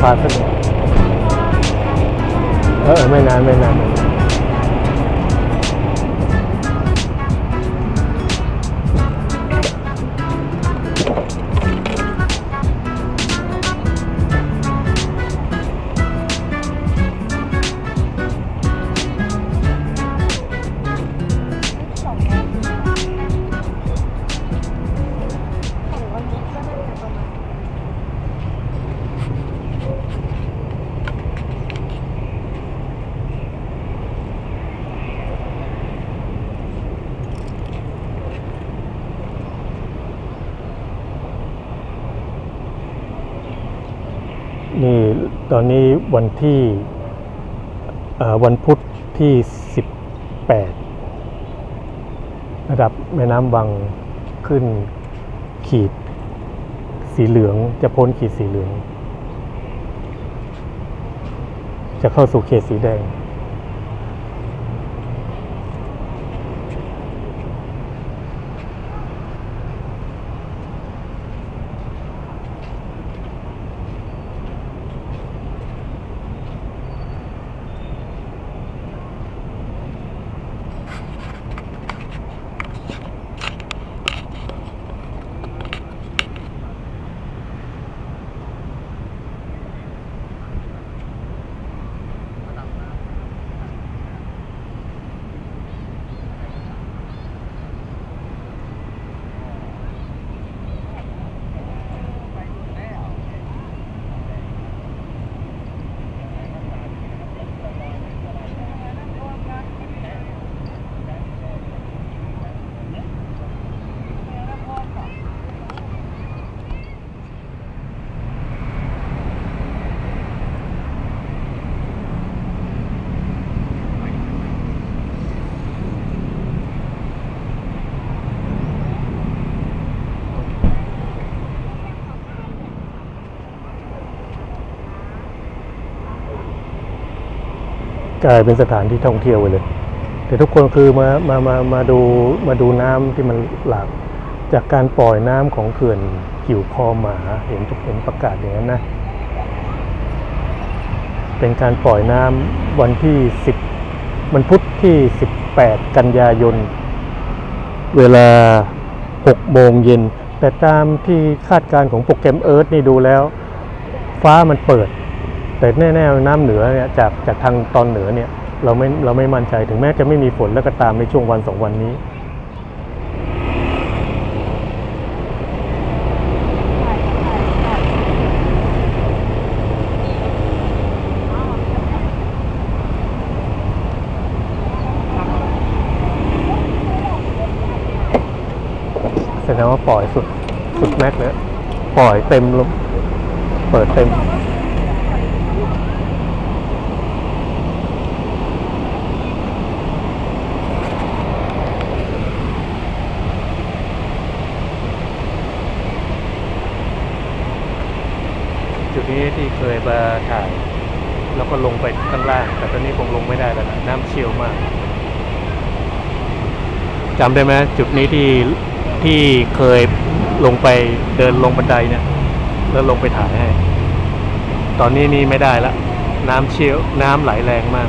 ภอพาสนุกเออไม่นานไม่นาน นี่ตอนนี้วันที่วันพุธที่ 18 ระดับแม่น้ำวังขึ้นขีดสีเหลืองจะพ้นขีดสีเหลือง จะเข้าสู่เขตสีแดง กลายเป็นสถานที่ท่องเที่ยวไปเลย แต่ทุกคนคือมามามามาดูมาดูน้ำที่มันหลากจากการปล่อยน้ำของเขื่อนหิวคอหมาเห็นทุกเห็นประกาศอย่างนั้นนะ เป็นการปล่อยน้ำวันที่10มันพุธที่ 18 กันยายน เวลา 6 โมงเย็น แต่ตามที่คาดการณ์ของโปรแกรมเอิร์ธนี่ดูแล้ว ฟ้ามันเปิด แต่แน่ๆน้ำเหนือเนี่ยจากจากทางตอนเหนือเนี่ยเราไม่เราไม่มั่นใจถึงแม้จะไม่มีฝนแล้วก็ตามในช่วงวันสองวันนี้แสดงว่าปล่อยสุดสุดแม็กเลยปล่อยเต็มลมเปิดเต็ม นี้ที่เคยมาถ่าย แล้วก็ลงไปข้างล่าง แต่ตอนนี้คงลงไม่ได้แล้วนะน้ำเชี่ยวมากจำได้ไหมจุดนี้ที่ที่เคยลงไปเดินลงบันไดเนี่ยแล้วลงไปถ่ายให้ ตอนนี้นี่ไม่ได้ละ น้ำเชี่ยวน้ำไหลแรงมาก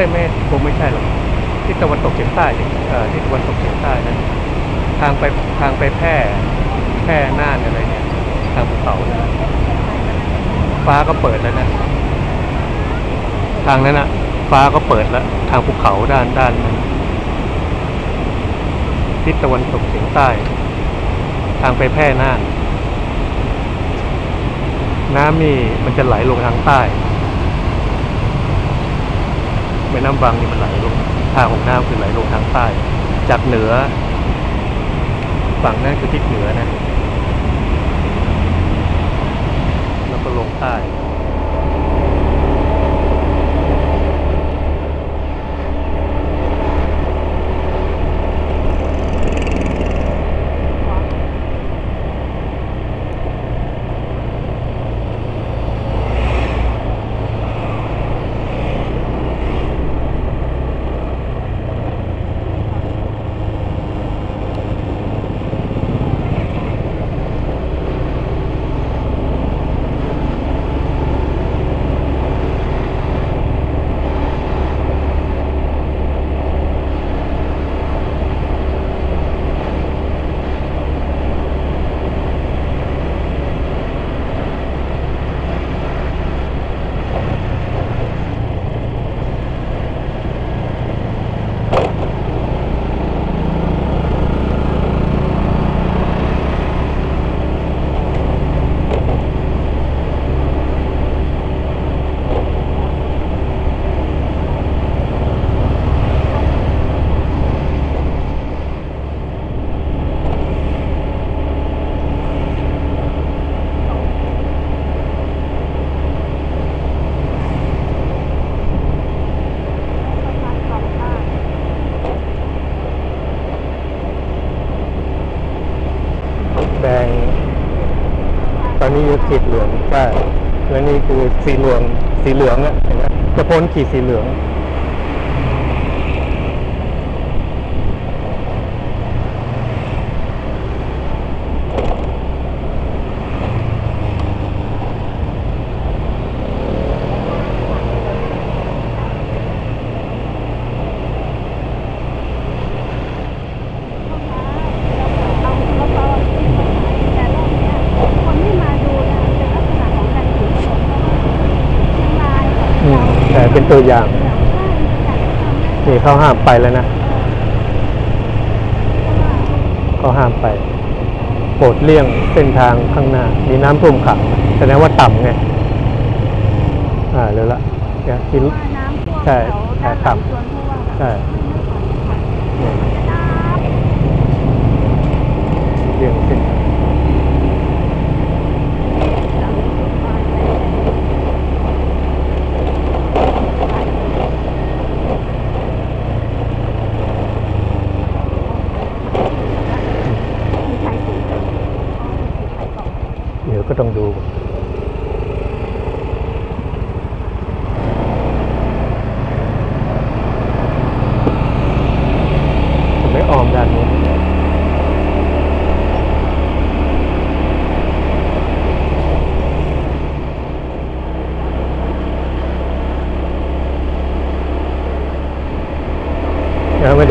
ไม่ไม่คงไม่ใช่หรอกทิศตะวันตกเฉียงใต้ดิเอ่อทิศตะวันตกเฉียงใต้นะทางไปทางไปแพร่แพร่น่านอะไรเนี่ยทางภูเขาฟ้าก็เปิดแล้วนะทางนั้นอนะฟ้าก็เปิดแล้ว ทางภูเขาด้านด้านนั้นทิศตะวันตกเฉียงใต้ ทางไปแพร่น่าน น้ำนี่มันจะไหลลงทางใต้ แม่น้ำวังนี่มันไหลลงทางของน้ำคือไหลลงทางใต้ จากเหนือ ฝั่งนั้นคือทิศเหนือนะ แล้วก็ลงใต้ แดง ตอ นนี้จะขีดเหลืองใช่แล้วนี่คือสีเหลืองสีเหลืองอะเห็นไหมจะพ้นขีดสีเหลือง เอาแล้วก็แต่รอบเนี้ยคนที่มาดูเนี่ยเป็นลักษณะของการถือขนมเชียงรายกับ อืม เรา แต่เป็นตัวอย่างใช่อยากจะทำให้นี่เขาห้ามไปแล้วนะเพราะว่าเขาห้ามไปโปรดเลี่ยงเส้นทางข้างหน้า มีน้ำท่วมขังแสดงว่าต่ำไงอ่าเร็วละเนี่ยที่ว่าน้ำท่วมใช่แถวใช่ด้านหลังต่ำสวนผู้ว่าแบบใช่ มันจะน้ำ เลี่ยงเส้นทาง มีใครสีมีใครก่อน เดี๋ยวก็ต้องดู จะไม่ออมด้านนี้ ยังไม่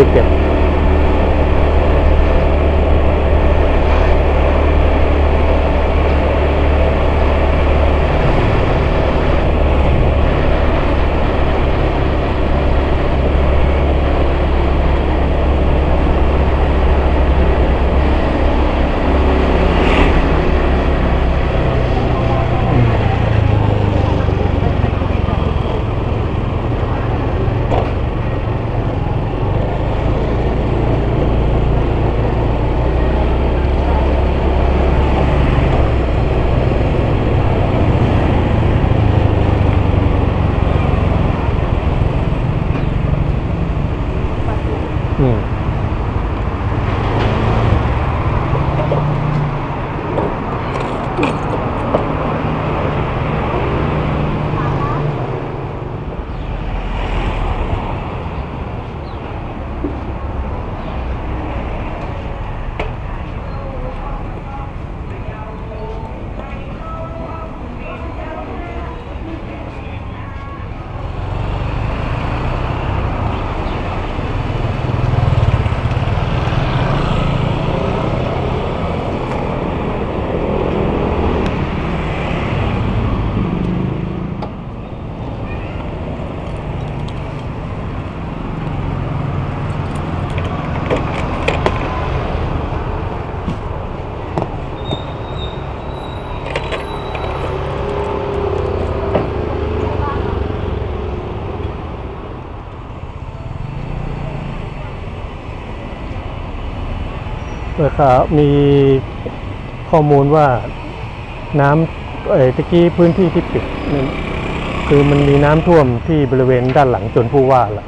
ก็มีข้อมูลว่าน้ำเอ่อตะกี้พื้นที่ที่ปิดคือมันมีน้ำท่วมที่บริเวณด้านหลังจนผู้ว่าละ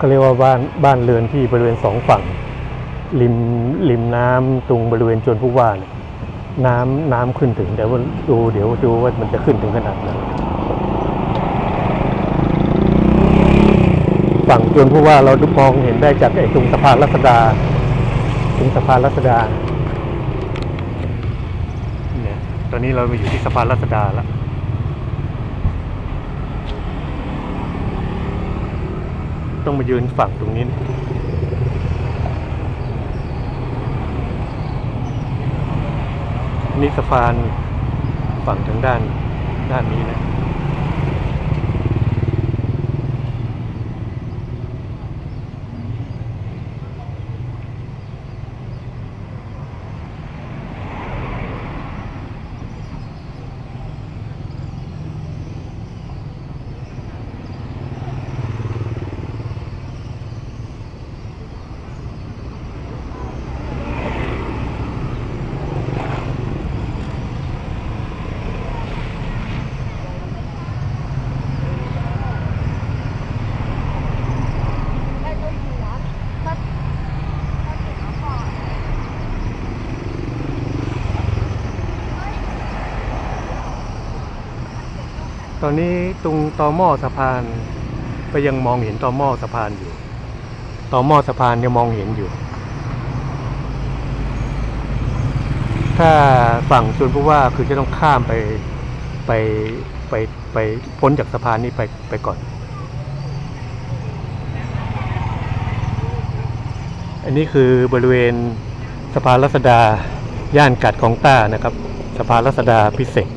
ก็เรียกว่าบ้านบ้านเรือนที่บริเวณสองฝั่ง ริมริมน้ำตรงบริเวณจนผู้ว่าเนี่ยน้ำน้ำขึ้นถึงเดี๋ยวว่าดูเดี๋ยวดูว่ามันจะขึ้นถึงขนาดไหนฝั่งจนผู้ว่าเรามองเห็นได้จากไอ้ตรงสะพานรัศดา ตรงสะพานรัศดาเนี่ยตอนนี้เรามาอยู่ที่สะพานรัศดาแล้วต้องมายืนฝั่งตรงนี้นี่สะพานฝั่งทางด้านด้านนี้นะ ต อนนี้ตรงต่อหม้อสะพาน ก็ยังมองเห็นต่อหม้อสะพานอยู่ต่อหม้อสะพานยังมองเห็นอยู่ ถ้าฝั่งชวนผู้ว่าคือจะต้องข้ามไปไปไปไปพ้นจากสะพานนี้ไปไปก่อน อันนี้คือบริเวณสะพานรัศดาย่านกัดของต้านะครับ สะพานรัศดาพิเศษ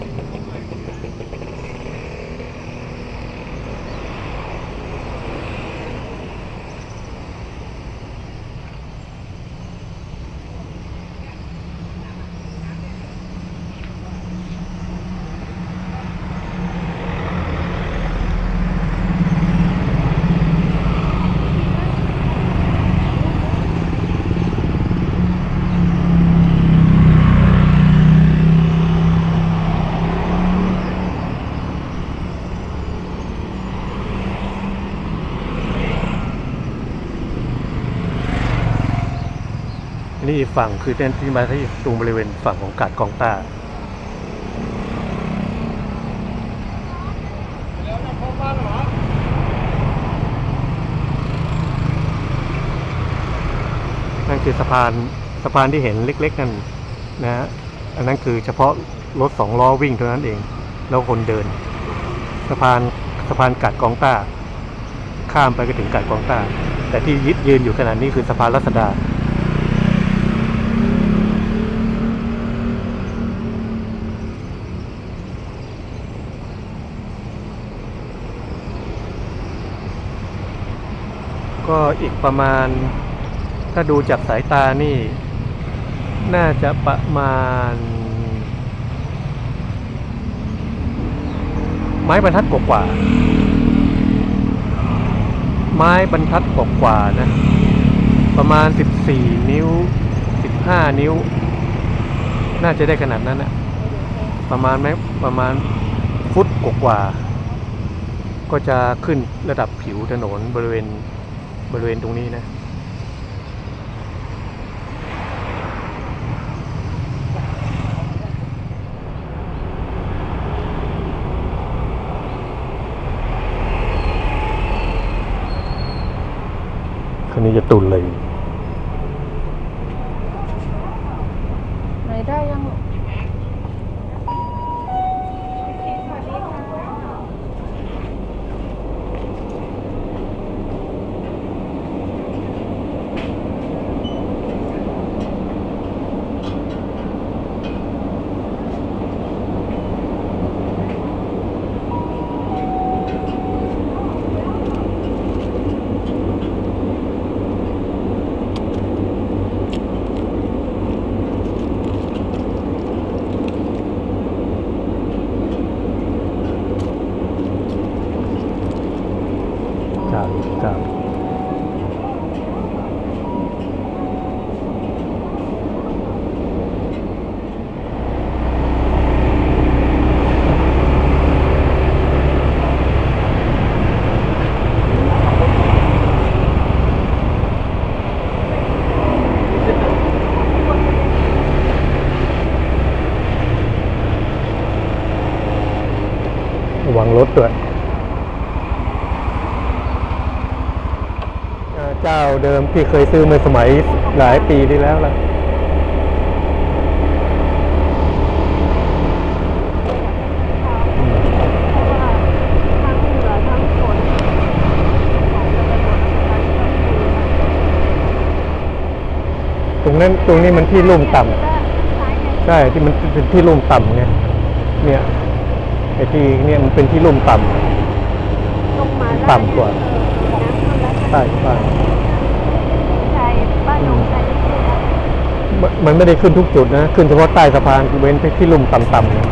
นี่อีก ฝั่งคือเต้นที่มาที่ตรงบริเวณฝั่งของกาดกองต้านั่นคือสะพานสะพานที่เห็นเล็ก ๆ นั่นนะฮะอันนั้นคือเฉพาะรถสองล้อวิ่งเท่านั้นเอง แล้วคนเดิน สะพานสะพานกาดกองต้า ข้ามไปก็ถึงกาดกองต้า แต่ที่ยึดยืนอยู่ขนาดนี้คือสะพานรัศดา ก็ อีกประมาณ ถ้าดูจากสายตานี่ น่าจะประมาณ ไม้บรรทัดกว่า ไม้บรรทัดกว่านะ ประมาณ 14 นิ้ว 15 นิ้ว น่าจะได้ขนาดนั้นนะประมาณไหมประมาณฟุตกว่าก็จะขึ้นระดับผิวถนนบริเวณ บริเวณตรงนี้นะคันนี้จะตุนเลย ระวังรถด้วยเจ้าเดิมที่เคยซื้อเมื่อสมัยหลายปีที่แล้วล่ะตรงนั้นตรงนี้มันที่ลุ่มต่ำใช่ที่มันเป็นที่ลุ่มต่ำไงเนี่ย ไอ้ที่เนี่ยมันเป็นที่ลุ่มต่ำลงมาต่ำกว่าใช่ใช่ใช่บ้านหนองใจนี่คือมันมันไม่ได้ขึ้นทุกจุดนะ ขึ้นเฉพาะใต้สะพานเว้นไปที่ลุ่มต่ำๆเนี่ย